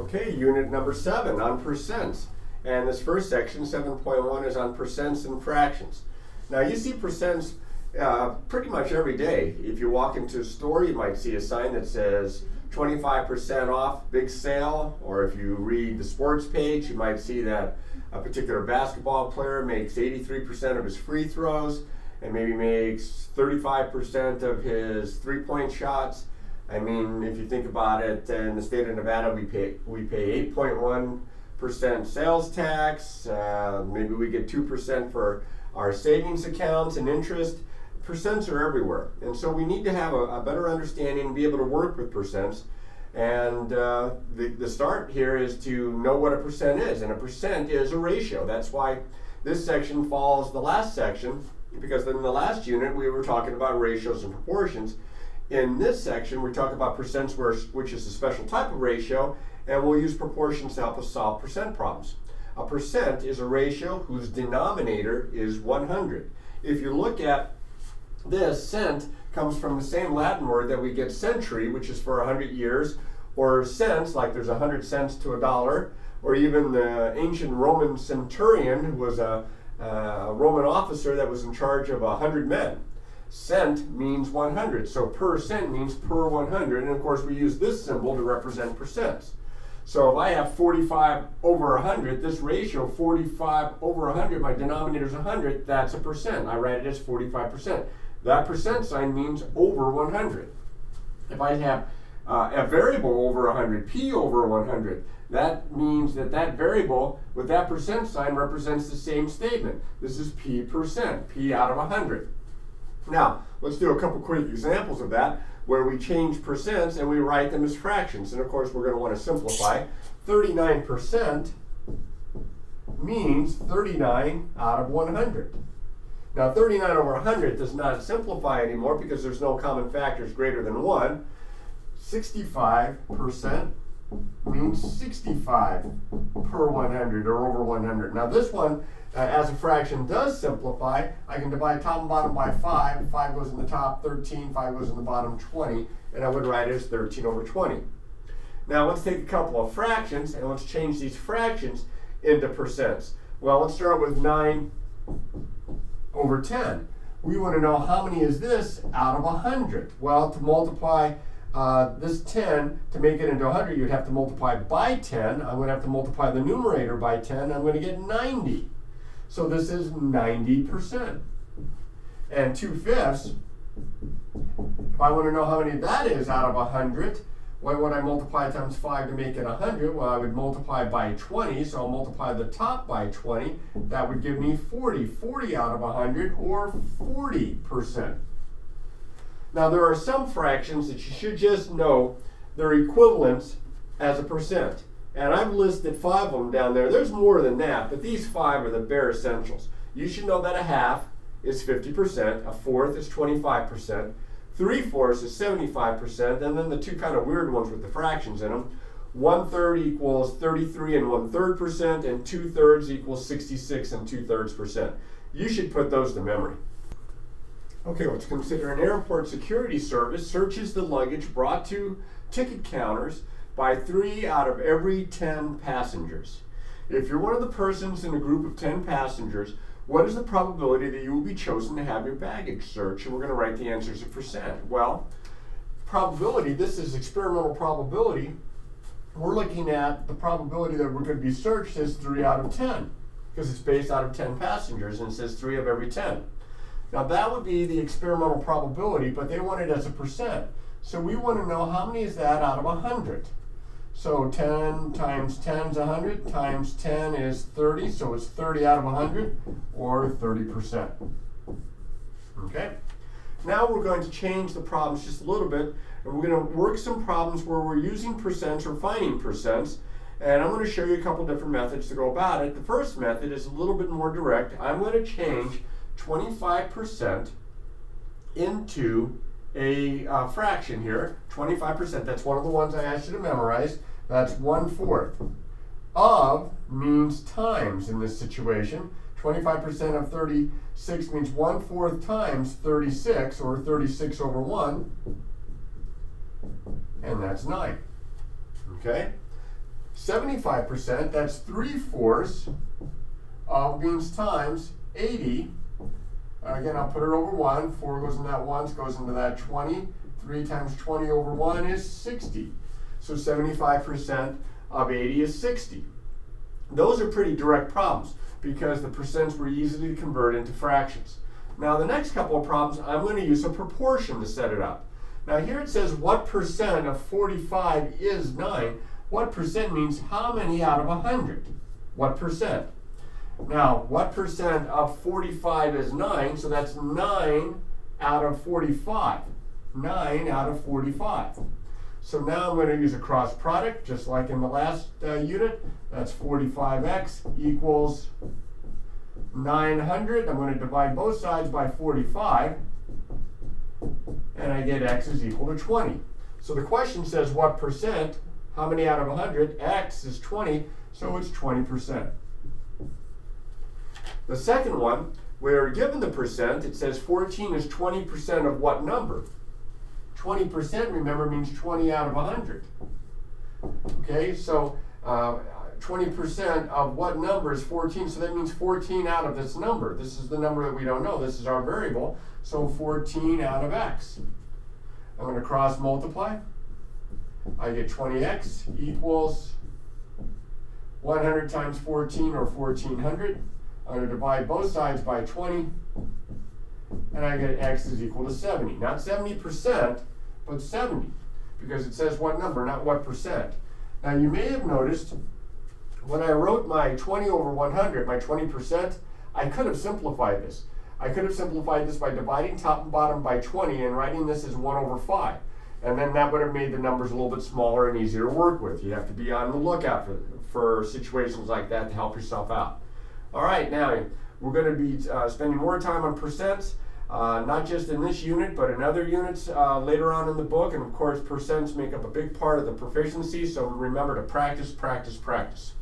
Okay, unit number seven on percents. And this first section, 7.1, is on percents and fractions. Now you see percents uh, pretty much every day. If you walk into a store, you might see a sign that says 25% off, big sale. Or if you read the sports page, you might see that a particular basketball player makes 83% of his free throws and maybe makes 35% of his three-point shots. I mean, if you think about it, in the state of Nevada, we pay we pay 8.1 percent sales tax. Uh, maybe we get two percent for our savings accounts and interest. Percents are everywhere, and so we need to have a, a better understanding and be able to work with percents. And uh, the, the start here is to know what a percent is, and a percent is a ratio. That's why this section follows the last section, because in the last unit we were talking about ratios and proportions. In this section, we talk about percents, which is a special type of ratio, and we'll use proportions to help us solve percent problems. A percent is a ratio whose denominator is 100. If you look at this, cent comes from the same Latin word that we get century, which is for 100 years, or cents, like there's 100 cents to a dollar, or even the ancient Roman centurion, who was a, Uh, a Roman officer that was in charge of 100 men. Cent means 100, so per cent means per 100, and of course we use this symbol to represent percents. So if I have 45 over 100, this ratio, 45 over 100, my denominator is 100, that's a percent. I write it as 45%. That percent sign means over 100. If I have uh, a variable over 100, p over 100, that means that that variable with that percent sign represents the same statement. This is p percent, p out of 100. Now, let's do a couple quick examples of that where we change percents and we write them as fractions. And of course, we're going to want to simplify. 39% means 39 out of 100. Now, 39 over 100 does not simplify anymore because there's no common factors greater than 1. 65% means 65 per 100 or over 100. Now, this one uh, as a fraction does simplify, I can divide top and bottom by 5. 5 goes in the top, 13, 5 goes in the bottom, 20, and I would write it as 13 over 20. Now let's take a couple of fractions and let's change these fractions into percents. Well, let's start with 9 over 10. We want to know how many is this out of 100. Well, to multiply uh, this 10, to make it into 100, you'd have to multiply by 10. I'm going to have to multiply the numerator by 10. I'm going to get 90. So this is 90%. And 2 fifths, if I want to know how many that is out of 100, what would I multiply times 5 to make it 100? Well, I would multiply by 20, so I'll multiply the top by 20. That would give me 40. 40 out of 100, or 40%. Now, there are some fractions that you should just know their equivalents as a percent. And I've listed five of them down there. There's more than that, but these five are the bare essentials. You should know that a half is 50%, a fourth is 25%, three fourths is 75%, and then the two kind of weird ones with the fractions in them. One third equals 33 and one third percent, and two thirds equals 66 and two thirds percent. You should put those to memory. Okay, let's consider an airport security service searches the luggage brought to ticket counters by three out of every 10 passengers. If you're one of the persons in a group of 10 passengers, what is the probability that you will be chosen to have your baggage searched? And we're going to write the answers in percent. Well, probability, this is experimental probability. We're looking at the probability that we're going to be searched as 3 out of 10 because it's based out of 10 passengers and it says 3 of every 10. Now that would be the experimental probability, but they want it as a percent. So we want to know how many is that out of 100. So 10 times 10 is 100, times 10 is 30, so it's 30 out of 100, or 30%. Okay? Now we're going to change the problems just a little bit, and we're going to work some problems where we're using percents or finding percents, and I'm going to show you a couple different methods to go about it. The first method is a little bit more direct. I'm going to change 25% into a uh, fraction here, 25%. That's one of the ones I asked you to memorize. That's one fourth. Of means times in this situation. 25% of 36 means 1 fourth times 36, or 36 over 1, and that's 9. Okay? 75%, that's 3 fourths of means times 80. Uh, again, I'll put it over 1. 4 goes in that once, goes into that 20. 3 times 20 over 1 is 60. So 75% of 80 is 60. Those are pretty direct problems because the percents were easy to convert into fractions. Now the next couple of problems, I'm going to use a proportion to set it up. Now here it says what percent of 45 is 9. What percent means how many out of 100? What percent? Now, what percent of 45 is 9? So that's 9 out of 45. 9 out of 45. So now I'm going to use a cross product, just like in the last uh, unit. That's 45x equals 900. I'm going to divide both sides by 45, and I get x is equal to 20. So the question says what percent, how many out of 100? x is 20, so it's 20%. The second one, we're given the percent, it says 14 is 20% of what number? 20%, remember, means 20 out of 100. Okay, so 20% uh, of what number is 14? So that means 14 out of this number. This is the number that we don't know. This is our variable. So 14 out of x. I'm going to cross multiply. I get 20x equals 100 times 14 or 1400. I'm going to divide both sides by 20 and I get x is equal to 70. Not 70%, but 70, because it says what number, not what percent. Now you may have noticed when I wrote my 20 over 100, my 20%, I could have simplified this. I could have simplified this by dividing top and bottom by 20 and writing this as 1 over 5. And then that would have made the numbers a little bit smaller and easier to work with. You have to be on the lookout for, for situations like that to help yourself out. All right, now we're going to be uh, spending more time on percents. Uh, not just in this unit, but in other units uh, later on in the book. And of course, percents make up a big part of the proficiency, so remember to practice, practice, practice.